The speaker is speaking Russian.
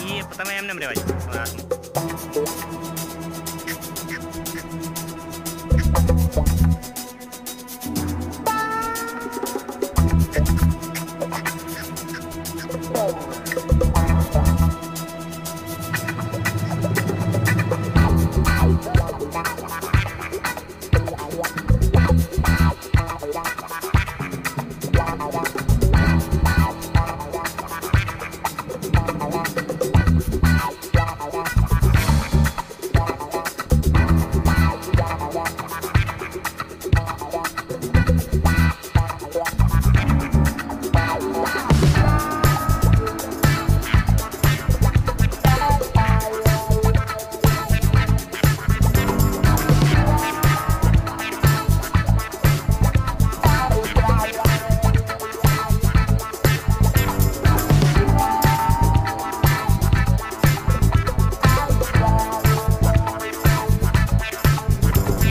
И потом я એમને રહેવા Bye.